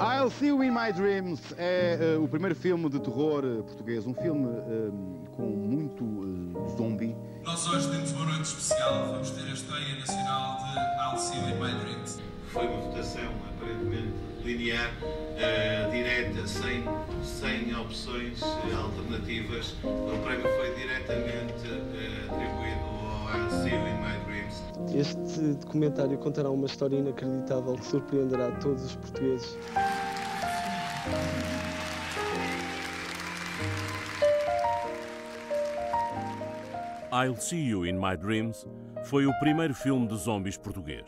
I'll See You In My Dreams é uh, o primeiro filme de terror uh, português, um filme uh, com muito zombie. Nós hoje temos uma noite especial, vamos ter a estreia nacional de I'll See You In My Dreams. Foi uma votação aparentemente linear, direta, sem, sem opções alternativas. O prémio foi diretamente atribuído Este documentário contará uma história inacreditável que surpreenderá todos os portugueses. I'll See You in My Dreams foi o primeiro filme de zombies português.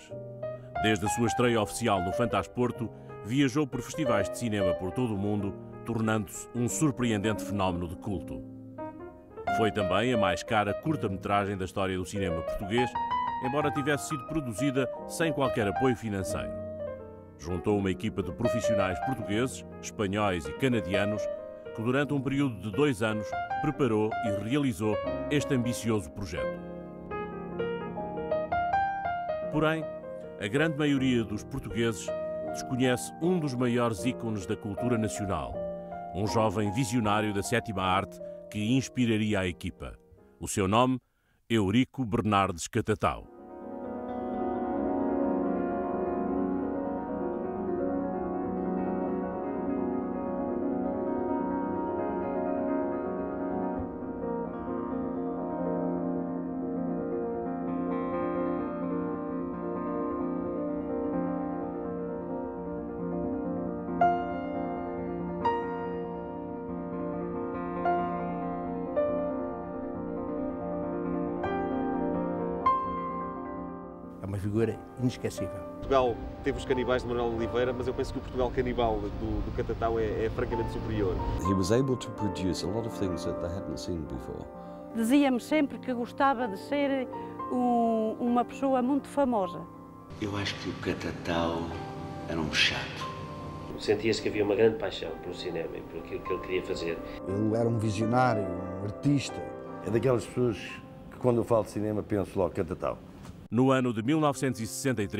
Desde a sua estreia oficial no Fantasporto, viajou por festivais de cinema por todo o mundo, tornando-se um surpreendente fenómeno de culto. Foi também a mais cara curta-metragem da história do cinema português, embora tivesse sido produzida sem qualquer apoio financeiro. Juntou uma equipa de profissionais portugueses, espanhóis e canadianos que, durante um período de dois anos, preparou e realizou este ambicioso projeto. Porém, a grande maioria dos portugueses desconhece um dos maiores ícones da cultura nacional, um jovem visionário da sétima arte que inspiraria a equipa. O seu nome, Eurico Bernardes Catatau. Uma figura inesquecível. Portugal teve os canibais de Manuel Oliveira, mas eu penso que o Portugal canibal do, do Catatau é, é francamente superior. He was able to produce a lot of things that they hadn't seen before. Dizia-me sempre que gostava de ser um, uma pessoa muito famosa. Eu acho que o Catatau era um chato. Sentia-se que havia uma grande paixão pelo cinema e por aquilo que ele queria fazer. Ele era um visionário, um artista. É daquelas pessoas que quando eu falo de cinema penso logo Catatau. No ano de 1963,